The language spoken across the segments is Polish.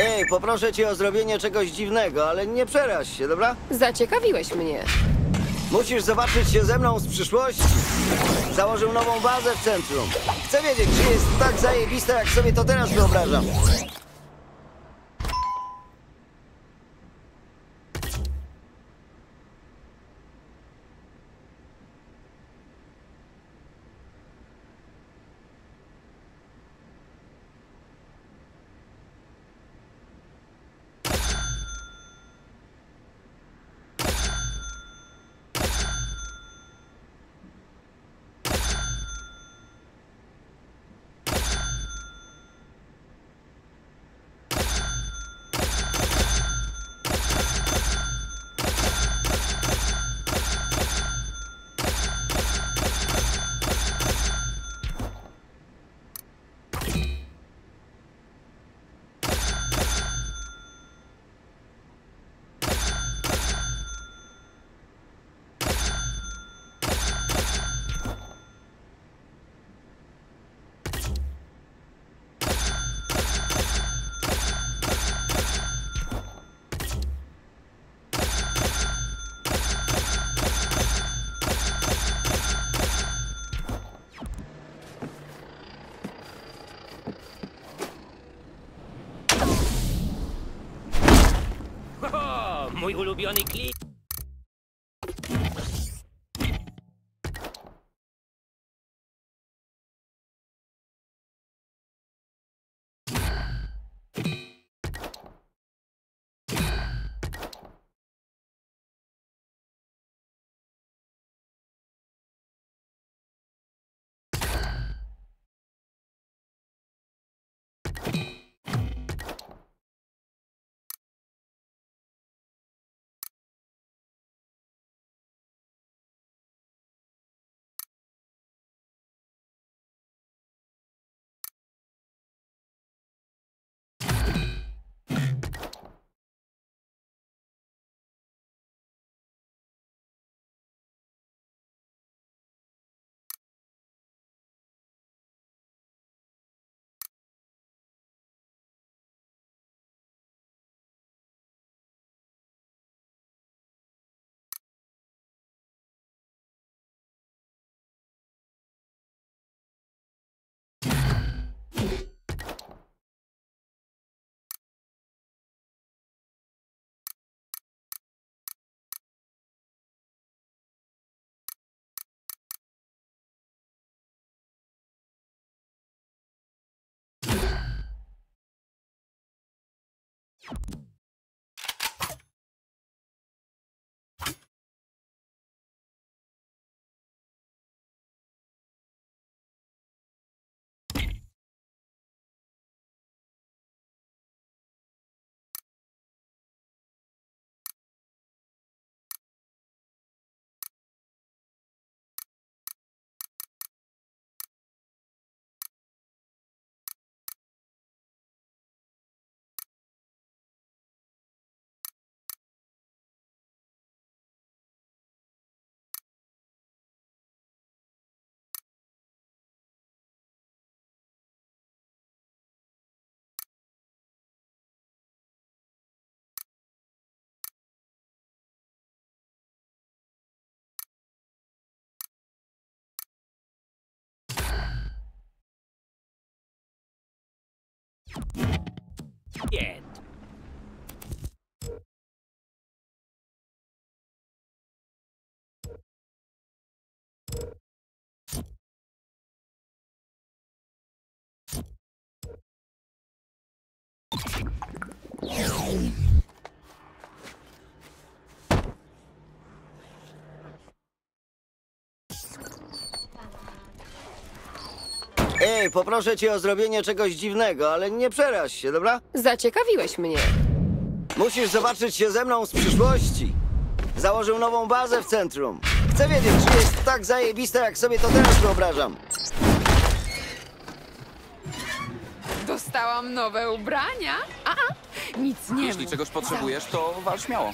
Ej, poproszę cię o zrobienie czegoś dziwnego, ale nie przeraź się, dobra? Zaciekawiłeś mnie. Musisz zobaczyć się ze mną z przyszłości. Założył nową bazę w centrum. Chcę wiedzieć, czy jest tak zajebiste, jak sobie to teraz wyobrażam. O, mój ulubiony you Yeah, Ej, poproszę cię o zrobienie czegoś dziwnego, ale nie przeraź się, dobra? Zaciekawiłeś mnie. Musisz zobaczyć się ze mną z przyszłości. Założył nową bazę w centrum. Chcę wiedzieć, czy jest tak zajebiste, jak sobie to teraz wyobrażam. Dostałam nowe ubrania? A, nic nie Jeśli czegoś potrzebujesz, to wal śmiało.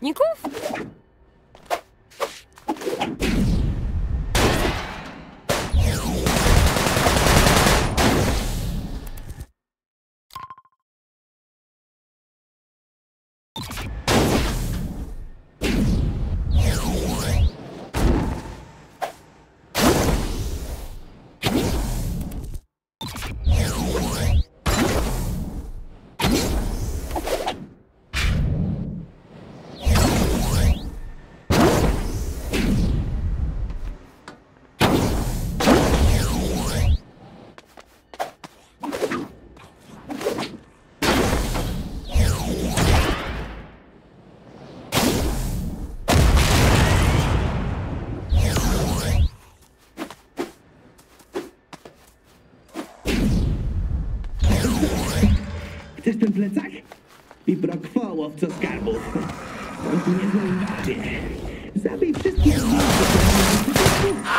Мясников Chcesz ten plecak? I pro łowco skarbów. Nie znajdziecie. Zabij wszystkie zdjęcia.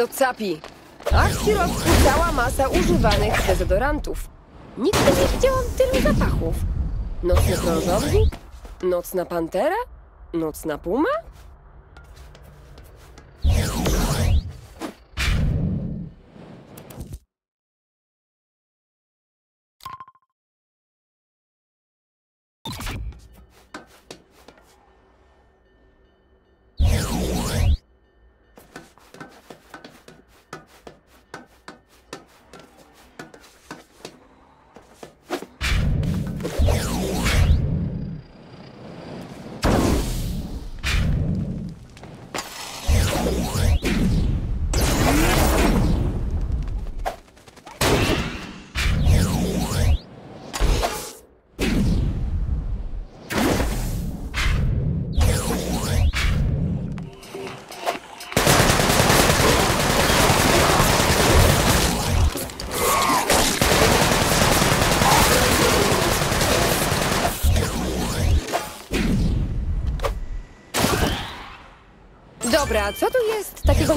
To capi. A w środku cała masa używanych dezodorantów. Nigdy nie widziałam tylu zapachów. Nocny krążownik? Nocna pantera? Nocna puma? Dobra, co tu jest takiego.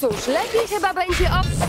Cóż, lepiej chyba będzie ob...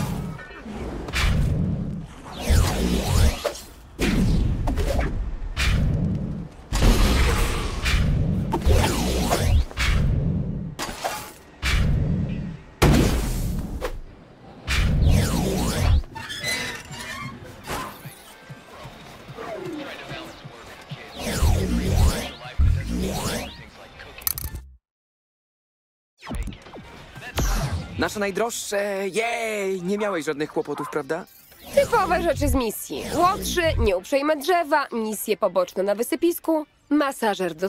Nasze najdroższe, jej! Nie miałeś żadnych kłopotów, prawda? Typowe rzeczy z misji. Łotrzy, nieuprzejme drzewa, misje poboczne na wysypisku, masażer do...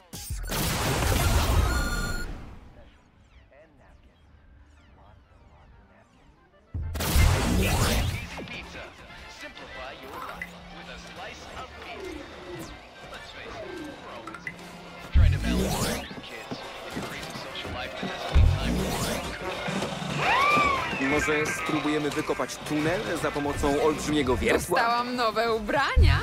Może spróbujemy wykopać tunel za pomocą olbrzymiego wiertła? Dostałam nowe ubrania.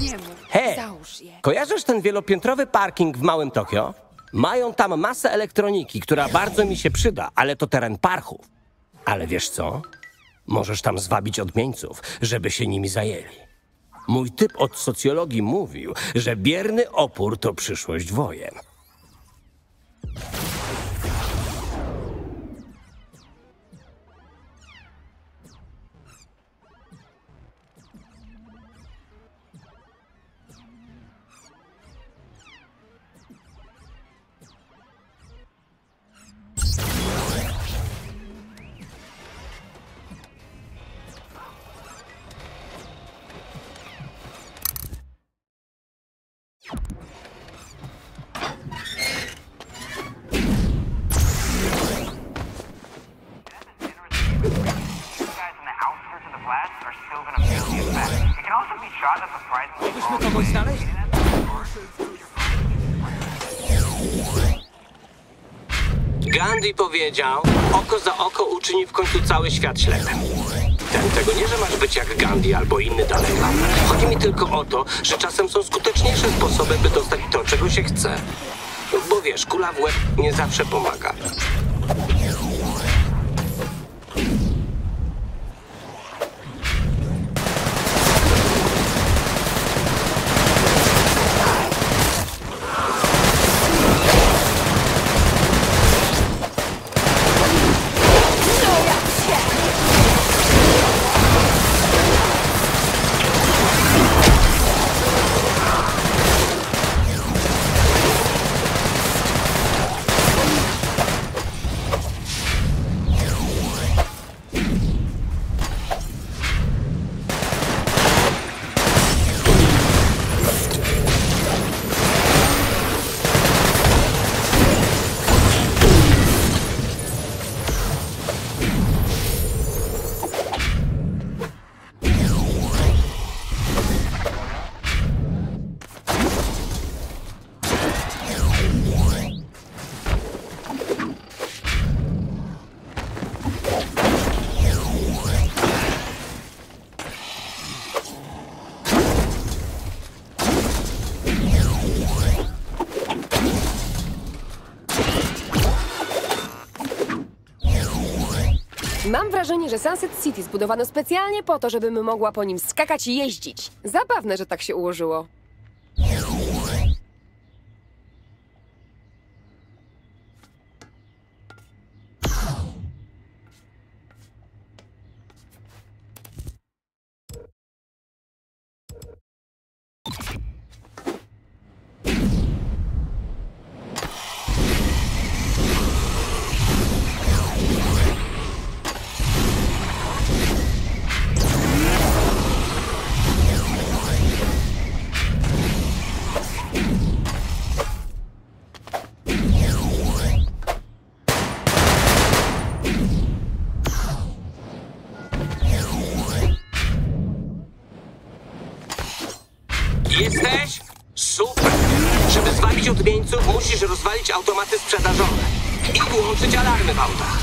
Nie mów. Hej! Załóż je. Kojarzysz ten wielopiętrowy parking w Małym Tokio? Mają tam masę elektroniki, która bardzo mi się przyda, ale to teren parchów. Ale wiesz co? Możesz tam zwabić odmieńców, żeby się nimi zajęli. Mój typ od socjologii mówił, że bierny opór to przyszłość wojen. Gandhi powiedział, oko za oko uczyni w końcu cały świat ślepym. Ten tego nie, że masz być jak Gandhi albo inny dalej. Chodzi mi tylko o to, że czasem są skuteczniejsze sposoby, by dostać to, czego się chce. Bo wiesz, kula w łeb nie zawsze pomaga. Mam wrażenie, że Sunset City zbudowano specjalnie po to, żebym mogła po nim skakać i jeździć. Zabawne, że tak się ułożyło. Automaty sprzedażowe i włączyć alarmy w autach.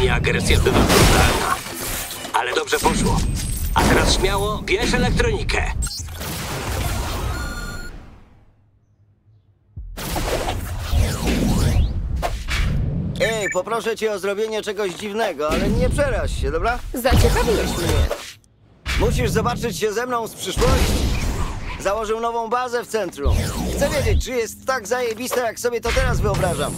Nie agresja bywa brutalna. Ale dobrze poszło. A teraz śmiało, bierz elektronikę. Ej, poproszę cię o zrobienie czegoś dziwnego, ale nie przeraź się, dobra? Zaciekawiłeś mnie. Musisz zobaczyć się ze mną z przyszłości. Założył nową bazę w centrum. Chcę wiedzieć, czy jest tak zajebiste, jak sobie to teraz wyobrażam.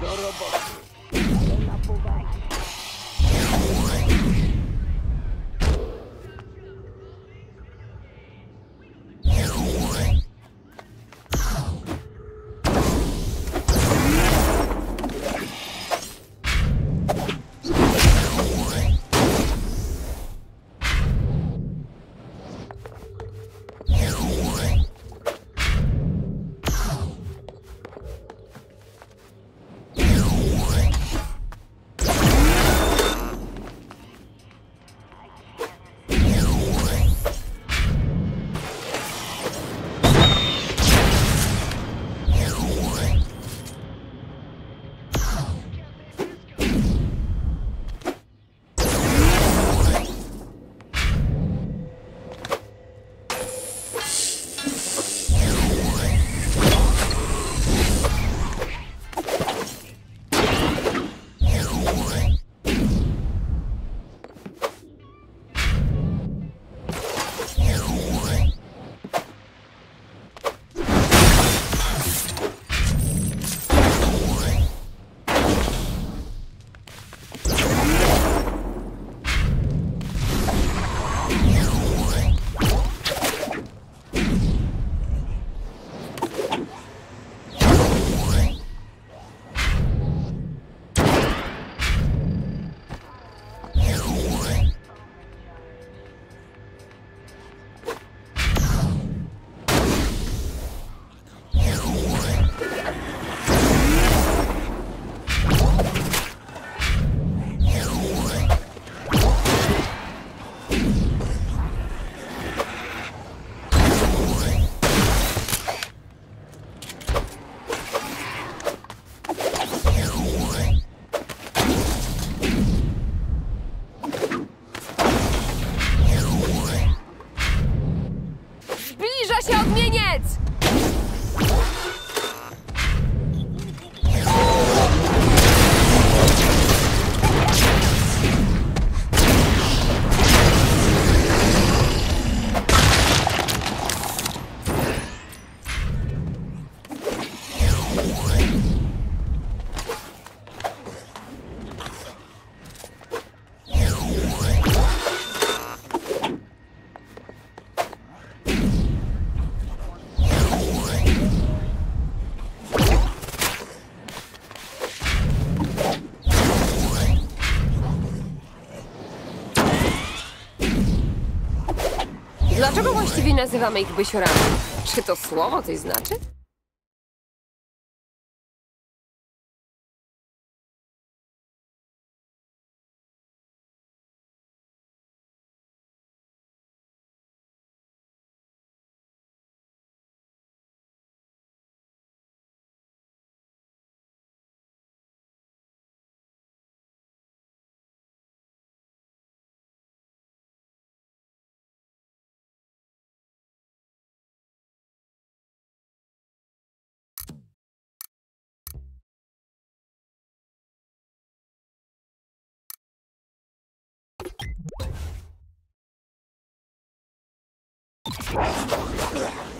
Darabaka. Nazywamy ich bysiorami? Czy to słowo coś znaczy? Yeah.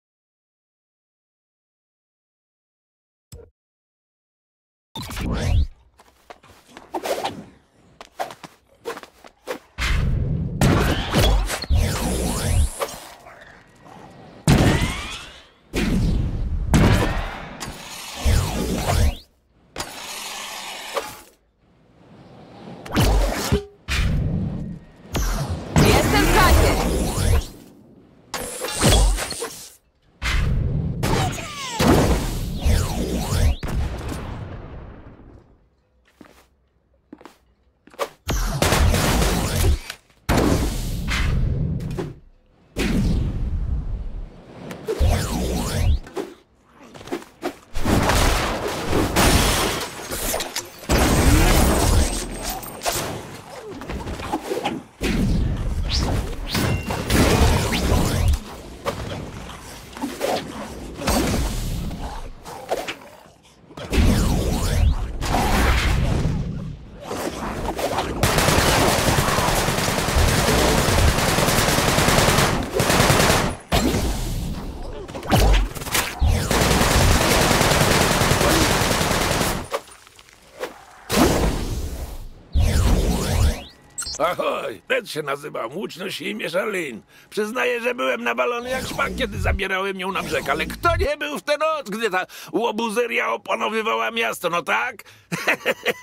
Ahoj, Red się nazywam, łódź nosi imię Charlene. Przyznaję, że byłem nawalony jak szpak, kiedy zabierałem ją na brzeg, ale kto nie był w tę noc, gdy ta łobuzeria opanowywała miasto, no tak?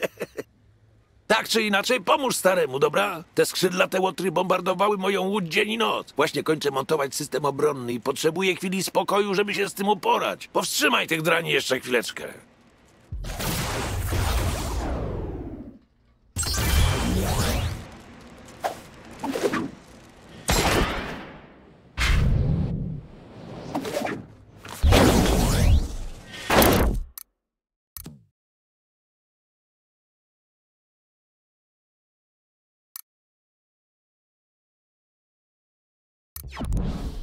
tak czy inaczej, pomóż staremu, dobra? Te skrzydlate łotry bombardowały moją łódź dzień i noc. Właśnie kończę montować system obronny i potrzebuję chwili spokoju, żeby się z tym uporać. Powstrzymaj tych drani jeszcze chwileczkę. you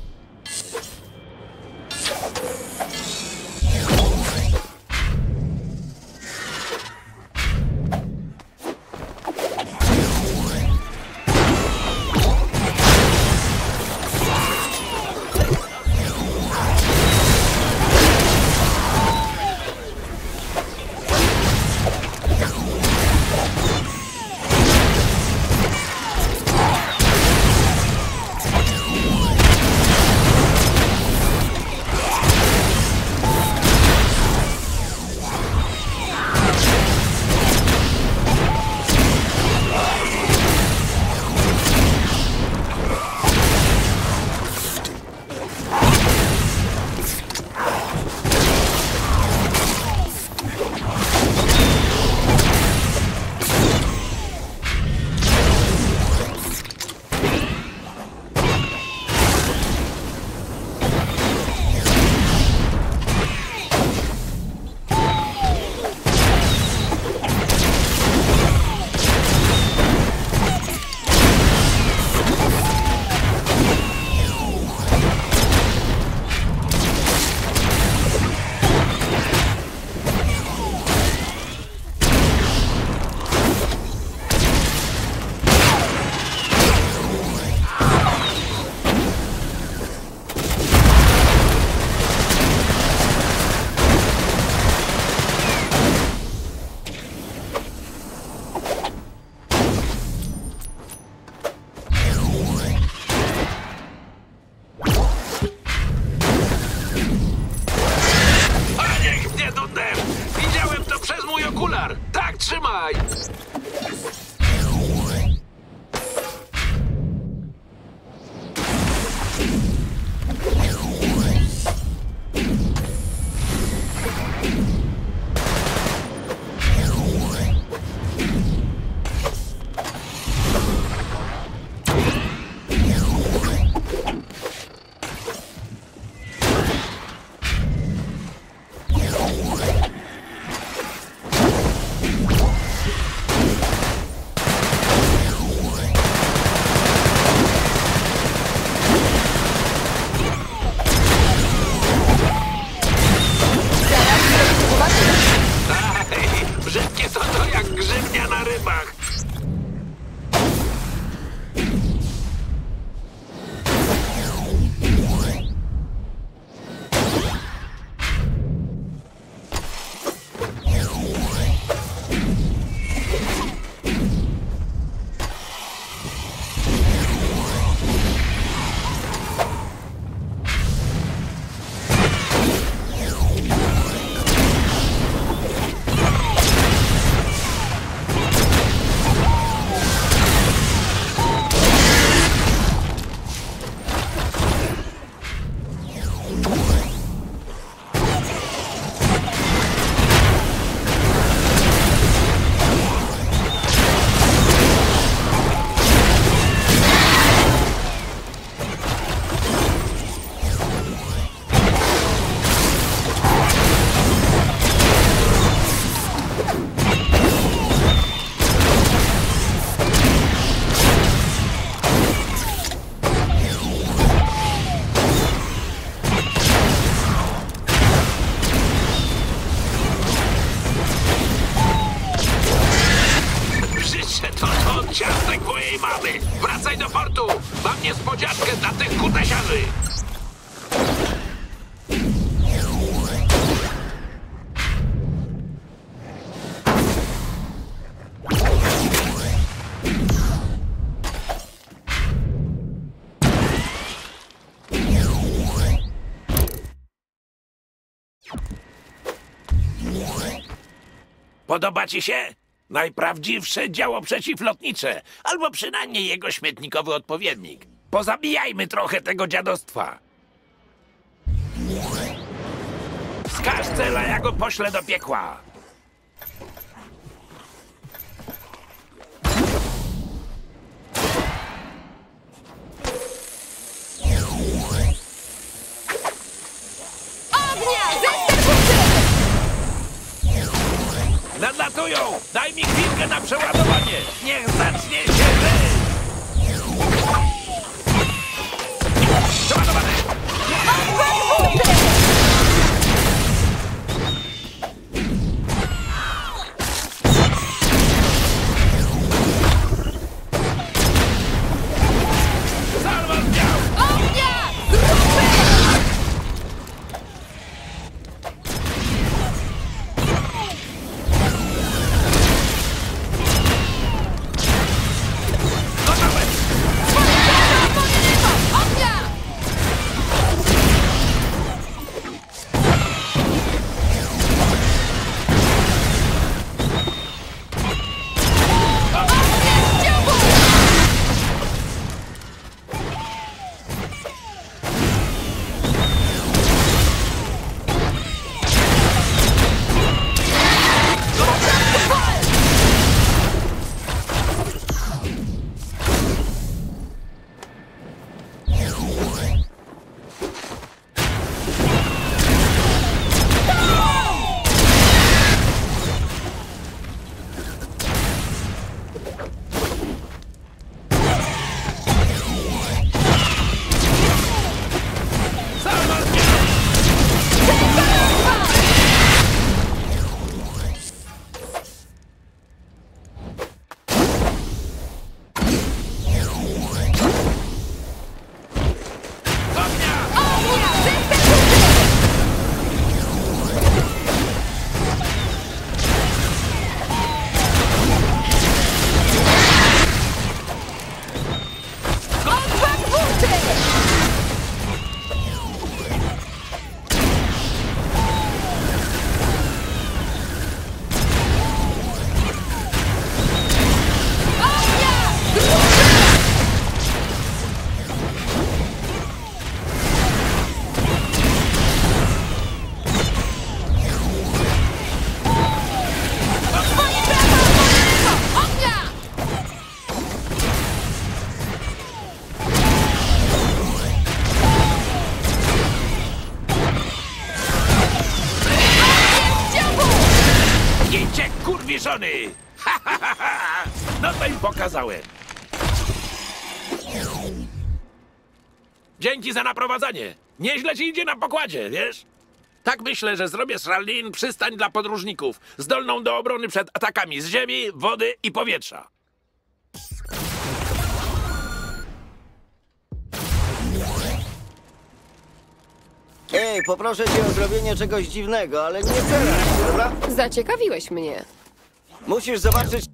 wracaj do fortu! Mam niespodziankę dla tych kutesiarzy! Podoba ci się? Najprawdziwsze działo przeciwlotnicze, albo przynajmniej jego śmietnikowy odpowiednik. Pozabijajmy trochę tego dziadostwa. Wskaż cela, ja go poślę do piekła. Nadlatują! Daj mi chwilkę na przeładowanie! Niech zacznie się! Dzięki za naprowadzanie. Nieźle ci idzie na pokładzie, wiesz? Tak myślę, że zrobię z Rallin przystań dla podróżników, zdolną do obrony przed atakami z ziemi, wody i powietrza. Ej, poproszę cię o zrobienie czegoś dziwnego, ale nie teraz, dobra? Zaciekawiłeś mnie. Musisz zobaczyć...